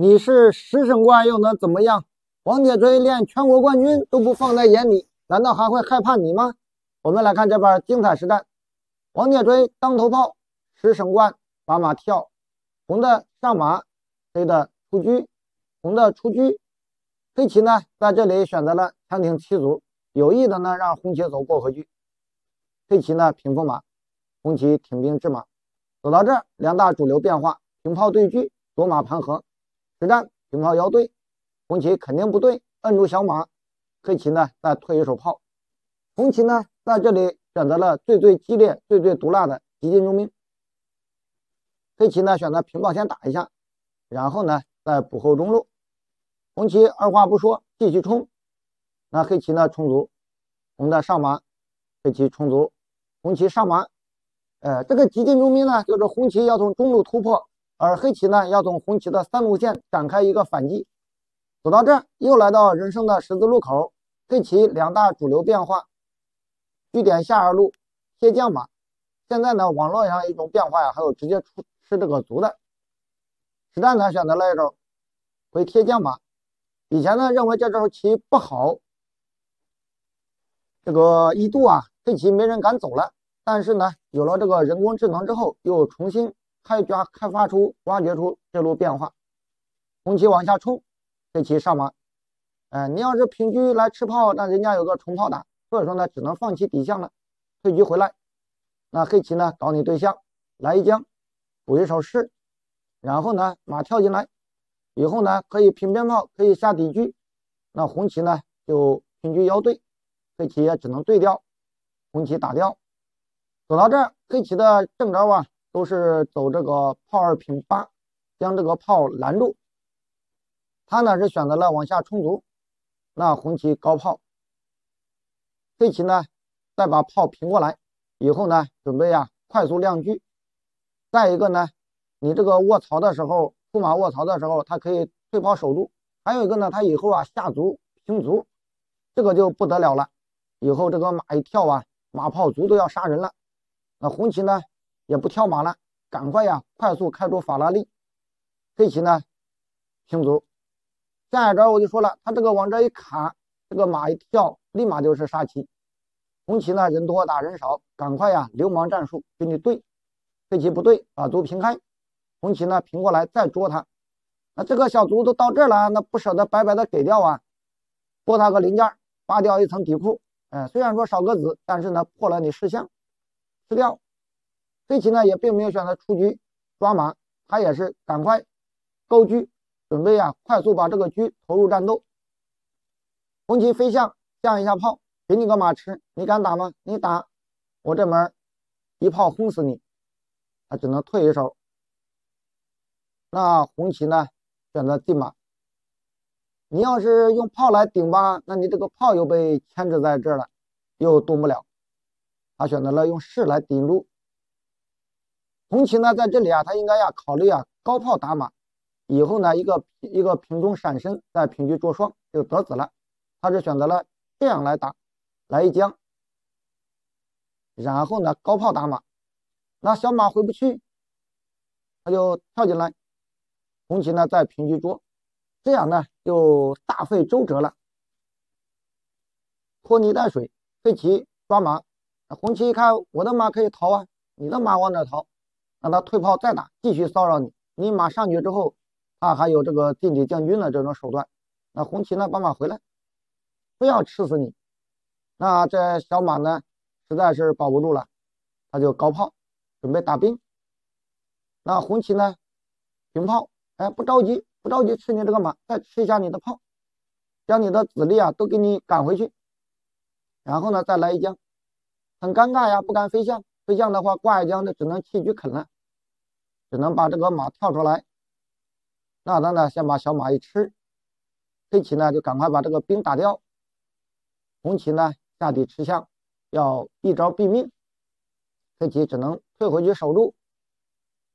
你是十省冠又能怎么样？王铁锤连全国冠军都不放在眼里，难道还会害怕你吗？我们来看这边精彩实战。王铁锤当头炮，十省冠，把马跳，红的上马，黑的出车，红的出车。黑棋呢在这里选择了强挺七卒，有意的呢让红棋走过河车。黑棋呢平风马，红棋挺兵制马。走到这儿，两大主流变化：平炮对车，夺马盘河。实战平炮腰对，红棋肯定不对，摁住小马。黑棋呢再退一手炮，红棋呢在这里选择了最最激烈、最最毒辣的急进中兵。黑棋呢选择平炮先打一下，然后呢再补后中路。红棋二话不说继续冲，那黑棋呢冲卒，红的上马，黑棋冲卒，红棋上马。呃，这个急进中兵呢，就是红棋要从中路突破，而黑棋呢要从红棋的三路线展开一个反击。走到这儿，又来到人生的十字路口，黑棋两大主流变化：据点下二路贴将马。现在呢，网络上一种变化呀，还有直接出吃这个卒的。实战呢选择了一种回贴将马。以前呢认为这招棋不好，这个一度啊，黑棋没人敢走了。但是呢，有了这个人工智能之后，又重新开抓开发出、挖掘出这路变化。红棋往下冲，黑棋上马。哎，你要是平车来吃炮，那人家有个重炮打，所以说呢，只能放弃底象了，退车回来。那黑棋呢，搞你对象，来一将，补一手士，然后呢，马跳进来，以后呢，可以平边炮，可以下底车。那红棋呢，就平车腰对，黑棋也只能对掉，红棋打掉。走到这儿，黑棋的正招啊，都是走这个炮二平八，将这个炮拦住。他呢是选择了往下冲卒，那红棋高炮，黑棋呢再把炮平过来，以后呢准备啊快速亮车。再一个呢，你这个卧槽的时候，出马卧槽的时候，他可以退炮守住。还有一个呢，他以后啊下卒平卒，这个就不得了了。以后这个马一跳啊，马炮卒都要杀人了。那红棋呢也不跳马了，赶快呀，快速开出法拉利。黑棋呢平卒，下一招我就说了，他这个往这一卡，这个马一跳，立马就是杀棋。红棋呢人多打人少，赶快呀，流氓战术给你对。黑棋不对，把卒平开，红棋呢平过来再捉他。那这个小卒都到这儿了，那不舍得白白的给掉啊，拨他个零件，扒掉一层底库。哎，虽然说少个子，但是呢破了你士象。吃掉，黑棋呢也并没有选择出车抓马，他也是赶快勾车，准备啊快速把这个车投入战斗。红棋飞象降一下炮，给你个马吃，你敢打吗？你打，我这门一炮轰死你。他只能退一手。那红棋呢选择进马，你要是用炮来顶吧，那你这个炮又被牵制在这儿了，又动不了。他选择了用士来顶住，红棋呢在这里啊，他应该呀考虑啊高炮打马，以后呢一个一个平中闪身，再平车捉双就得子了。他是选择了这样来打，来一将，然后呢高炮打马，那小马回不去，他就跳进来，红棋呢再平车捉，这样呢就大费周折了，拖泥带水，黑棋抓马。红棋一看，我的马可以逃啊，你的马往哪逃？让他退炮再打，继续骚扰你。你马上去之后，他还有这个进底将军的这种手段。那红棋呢，把马回来，非要吃死你。那这小马呢，实在是保不住了，他就高炮准备打兵。那红棋呢，平炮，哎，不着急，不着急吃你这个马，再吃一下你的炮，将你的子力啊都给你赶回去。然后呢，再来一将。很尴尬呀，不敢飞象，飞象的话挂一将，就只能弃车啃了，只能把这个马跳出来。那他呢，先把小马一吃，黑棋呢就赶快把这个兵打掉。红棋呢下底吃象，要一招毙命，黑棋只能退回去守住。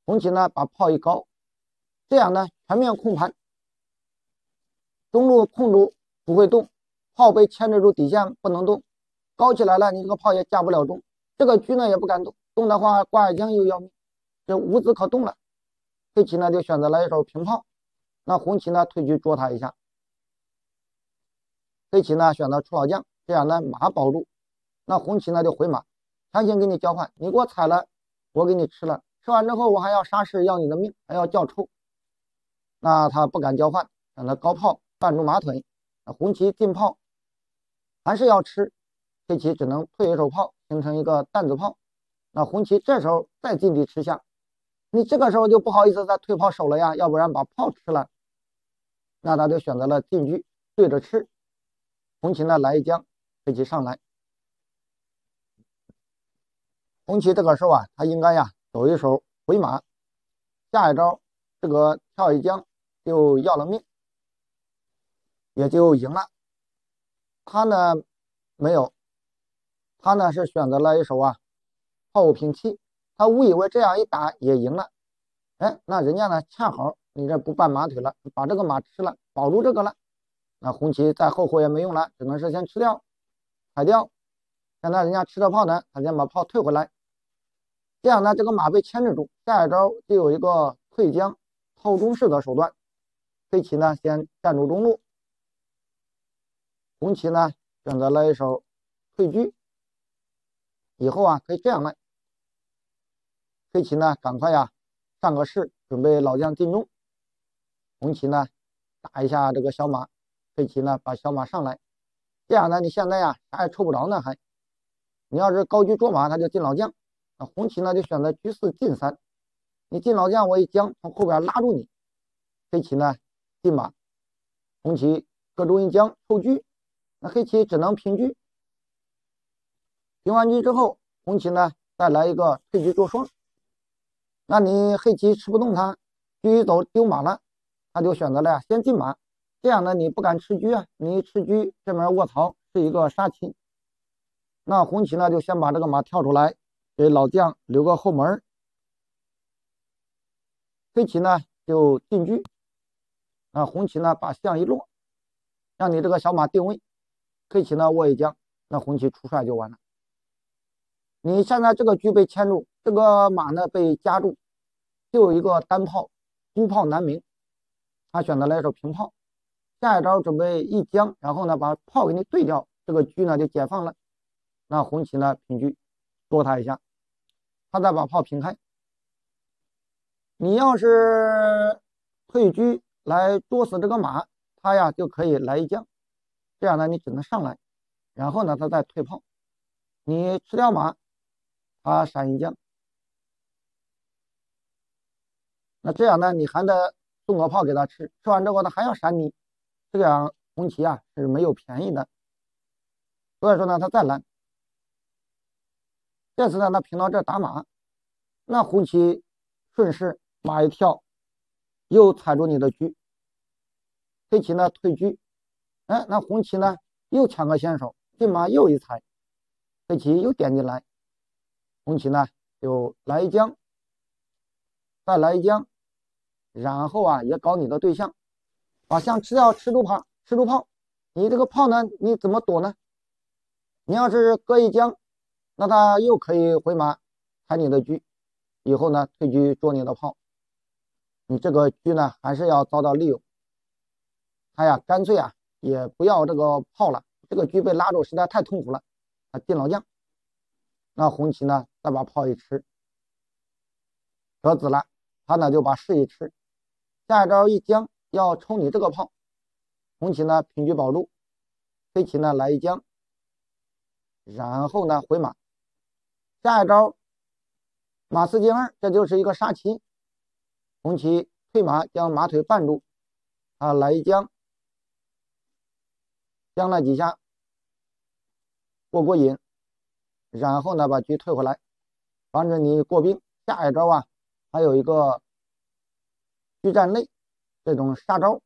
红棋呢把炮一高，这样呢全面控盘，中路控住不会动，炮被牵制住底线不能动。高起来了，你这个炮也架不了中，这个车呢也不敢动，动的话挂二将又要命，这无子可动了。黑棋呢就选择了一手平炮，那红旗呢退车捉他一下，黑棋呢选择出老将，这样呢马保住，那红旗呢就回马，强行给你交换，你给我踩了，我给你吃了，吃完之后我还要杀士要你的命，还要叫抽，那他不敢交换，选择高炮绊住马腿，那红旗进炮，还是要吃，黑棋只能退一手炮，形成一个担子炮，那红旗这时候再进地吃下。你这个时候就不好意思再退炮守了呀，要不然把炮吃了，那他就选择了进车对着吃。红旗呢来一将，黑棋上来。红旗这个时候啊，他应该呀走一手回马，下一招这个跳一将就要了命，也就赢了。他呢没有，他呢是选择了一手啊炮五平七。他误以为这样一打也赢了，哎，那人家呢恰好你这不绊马腿了，把这个马吃了，保住这个了，那红旗再后悔也没用了，只能是先吃掉，踩掉。现在人家吃着炮呢，他先把炮退回来，这样呢这个马被牵制住，下一招就有一个退将套中士的手段。黑棋呢先占住中路，红旗呢选择了一手退车，以后啊可以这样来。黑棋呢，赶快呀，上个士，准备老将进中。红棋呢，打一下这个小马。黑棋呢，把小马上来。这样呢，你现在呀，啥也抽不着呢，还。你要是高车捉马，他就进老将。那红棋呢，就选择车四进三。你进老将，我一将从后边拉住你。黑棋呢，进马。红棋各中一将抽车，那黑棋只能平车。平完车之后，红棋呢，再来一个退车捉双。那你黑棋吃不动他，车一走丢马了，他就选择了呀先进马，这样呢你不敢吃车啊，你吃车这面卧槽是一个杀棋，那红棋呢就先把这个马跳出来，给老将留个后门，黑棋呢就进车，那红棋呢把象一落，让你这个小马定位，黑棋呢卧一将，那红棋出帅就完了。你现在这个车被牵住。这个马呢被夹住，就有一个单炮，孤炮难鸣。他选择了一手平炮，下一招准备一将，然后呢把炮给你对掉，这个车呢就解放了。那红旗呢平车，捉他一下，他再把炮平开。你要是 退车来捉死这个马，他呀就可以来一将，这样呢你只能上来，然后呢他再退炮，你吃掉马，他闪一将。那这样呢，你还得送个炮给他吃，吃完之后他还要闪你，这样红旗啊是没有便宜的。所以说呢，他再来，这次呢他平到这打马，那红旗顺势马一跳，又踩住你的车，黑棋呢退车，哎，那红旗呢又抢个先手，进马又一踩，黑棋又点进来，红旗呢就来一将，再来一将。然后啊，也搞你的对象，把象吃掉，吃住炮，吃住炮。你这个炮呢，你怎么躲呢？你要是搁一将，那他又可以回马踩你的车，以后呢退车捉你的炮。你这个车呢，还是要遭到利用。他呀，干脆啊，也不要这个炮了。这个车被拉住，实在太痛苦了。他进老将，那红旗呢，再把炮一吃，得子了。他呢就把士一吃。下一招一将要抽你这个炮，红旗呢平车保住，黑棋呢来一将，然后呢回马。下一招马四进二，这就是一个杀棋。红棋退马将马腿绊住，啊来一将，将了几下过过瘾，然后呢把车退回来，防止你过兵。下一招啊还有一个。车站内这种杀招，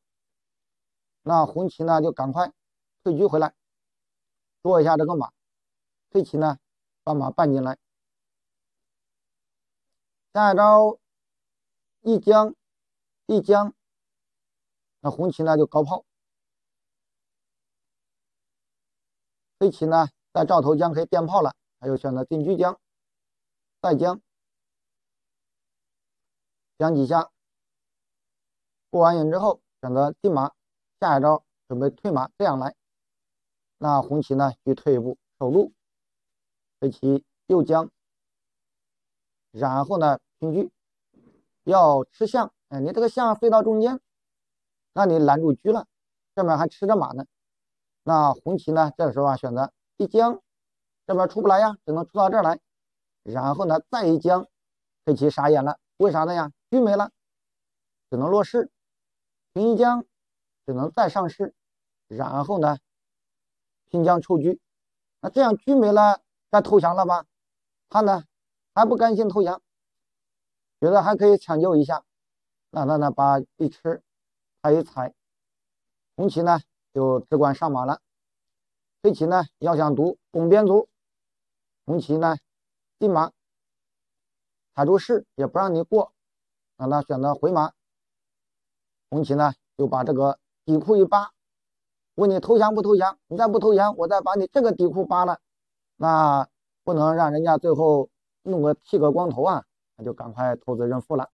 那红旗呢就赶快退车回来，捉一下这个马。黑棋呢把马绊进来，下一招一将一将，那红旗呢就高炮，黑棋呢在照头将可以垫炮了，他又选择定车将，再将，将几下。过完瘾之后，选择进马，下一招准备退马，这样来。那红旗呢，需退一步守住，黑棋右将，然后呢平车，要吃象。哎，你这个象飞到中间，那你拦住车了，这边还吃着马呢。那红旗呢，这个时候啊选择一将，这边出不来呀，只能出到这儿来。然后呢再一将，黑棋傻眼了，为啥呢呀？车没了，只能落士。平一将，只能再上士。然后呢？平将抽车，那这样车没了，该投降了吧？他呢还不甘心投降，觉得还可以抢救一下，那他呢把一吃，他一踩，红旗呢就只管上马了。黑棋呢要想读拱边卒，红旗呢进马，踩住士也不让你过，让他选择回马。红旗呢就把这个底库一扒。问你投降不投降？你再不投降，我再把你这个底裤扒了，那不能让人家最后弄个剃个光头啊！那就赶快投资认负了。